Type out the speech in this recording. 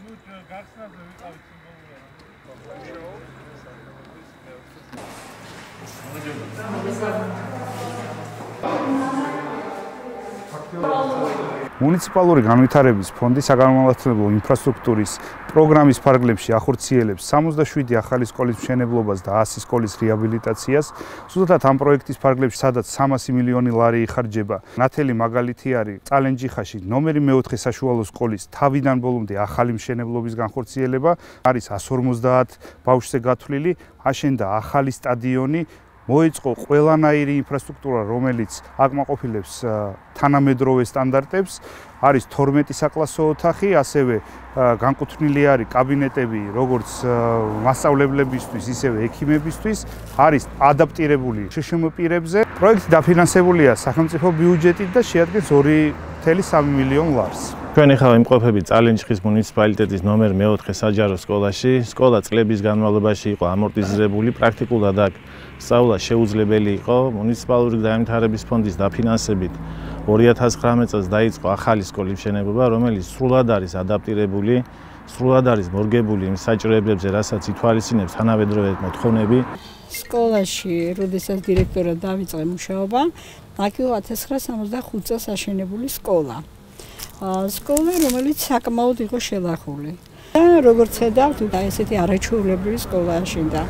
ну გახსნაზე ვიყავით სიმბოლური მუნიციპალური განვითარების ფონდი საგანმანათლებლო ინფრასტრუქტურის პროგრამის ფარგლებში ახორციელებს 67 ახალი სკოლის მშენებლობას და 100 სკოლის რეაბილიტაციას. ზუსტად ამ პროექტის ფარგლებში, სადაც 300 მილიონი ლარი იხარჯება, ნათელი მაგალითი არის წალენჯიხაში ნომერი მეოთხე საშუალო სკოლის თავიდან ბოლომდე ახალი მშენებლობის განხორციელება. არის 150 ბავშვზე გათვლილი, აშენდა ახალი სტადიონი, მოიწყო ყველანაირი ინფრასტრუქტურა, რომელიც აკმაყოფილებს თანამედროვე სტანდარტებს, არის 12 საკლასო ოთახი, ასევე განკუთვნილი არის კაბინეტები, როგორც მასშტაბლებლებისთვის, ისევე ექიმებისთვის, არის ადაპტირებული შშმ პირებზე. პროექტი დაფინანსებულია სახელმწიფო ბიუჯეტით და შეადგენს 2.3 მილიონ ლარს. ჩვენ ახლა იმყოფებით წალენჯიხის მუნიციპალიტეტის ნომერ 4 საჯარო სკოლაში. სკოლა წლების განმავლობაში იყო ამორტიზირებული, პრაქტიკულად აქ სწავლა შეუძლებელი იყო. მუნიციპალური განვითარების ფონდის დაფინანსებით 2019 წელს დაიწყო ახალი სკოლის მშენებლობა რომელიც სრულად არის ადაპტირებული სრულად არის მორგებული იმ საჭიროებებზე რასაც ითვალისწინებს თანავედროვე მოთხოვნები. სკოლაში როდესაც დირექტორად დავიწყე მუშაობა აქ 1965 წელს აშენებული სკოლა სკოლა რომელიც საკმაოდ იყო შელახული. და როგორც ხედავთ და ესეთი არაჩვეულებრივი სკოლა აშენდა